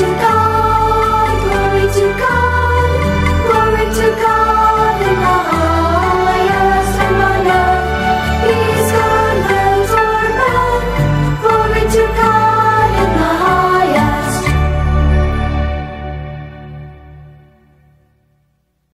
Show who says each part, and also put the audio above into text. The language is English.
Speaker 1: to God.